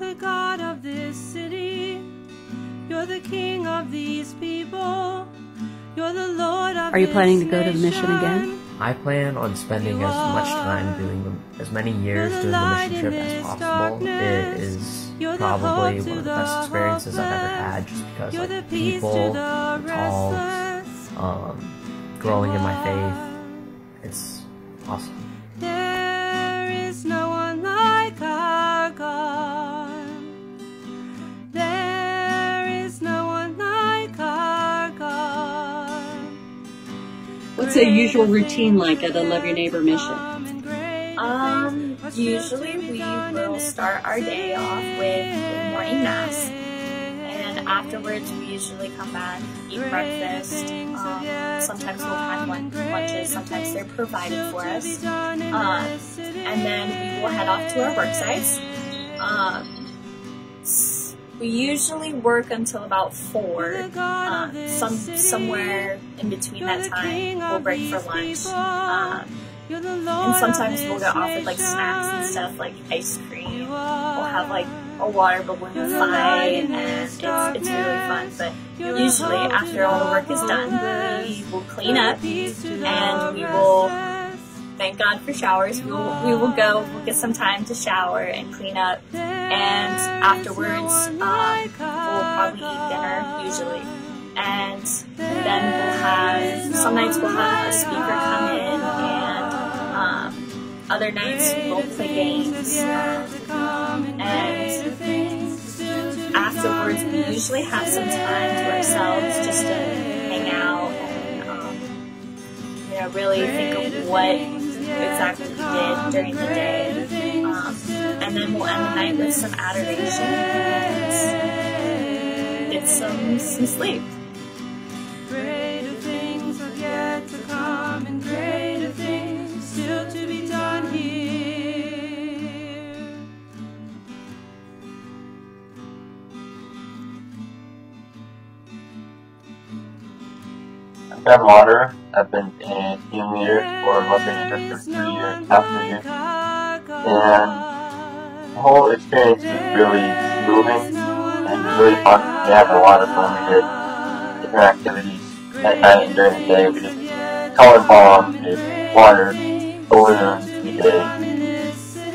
the God of this city. You're the King of these people. You're the Lord of Are you planning to go to the mission again? I plan on spending as much time doing the, as many years doing the mission trip as possible. It is probably one of the best experiences I've ever had, just because You're like the the peace people, to the the calls, um, growing in my faith. It's awesome. What's a usual routine like at a Love Your Neighbor mission? Um, usually we will start our day off with morning mass, and afterwards we usually come back, eat breakfast. Um, sometimes we'll have lun- lunches, sometimes they're provided for us, um, and then we will head off to our work sites. Um, we usually work until about four. Um, some somewhere in between that time, we'll break for lunch. Um, and sometimes we'll get offered like snacks and stuff like ice cream. We'll have like a water balloon fight and it's, it's really fun. But usually after all the work is done, we will clean up and we will thank God for showers. We will, we will go, we'll get some time to shower and clean up. And afterwards, um, we'll probably eat dinner usually. And then we'll have, some nights we'll have a speaker come in and um, other nights we'll play games. And afterwards we usually have some time to ourselves just to hang out and um, you know really think of what exactly we did during the day. And then we'll end the night with some adoration and get some some sleep. Greater things are yet to come, and greater things still to be done here. I'm Ben Water. I've been a team leader for Love Your Neighbor for three years, half a year. And the whole experience was really moving and really fun. We had a lot of fun. Did different activities at night and during the day. We did color bombs, we did water, balloons, we did,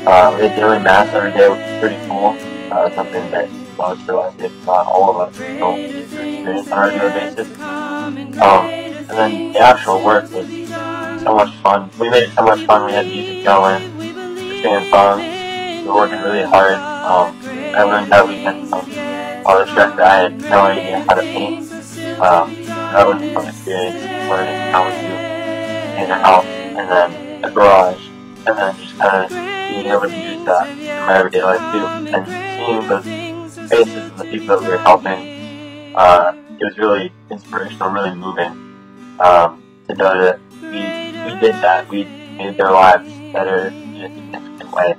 uh, we did daily mass every day, which was pretty cool. Uh, something that most realized if not all of us don't experience on a regular basis. Um, and then the actual work was so much fun. We made so much fun. We had music going, we sang songs. Working really hard. Um, I learned that weekend from all the stress that I had no idea how to paint. Um, that was a fun experience, learning how to in a house, and then a garage, and then just kind of being able to use that in my everyday life too. And seeing those faces and the people that we were helping, uh, it was really inspirational, really moving um, to know that we, we did that. We made their lives better in a significant way.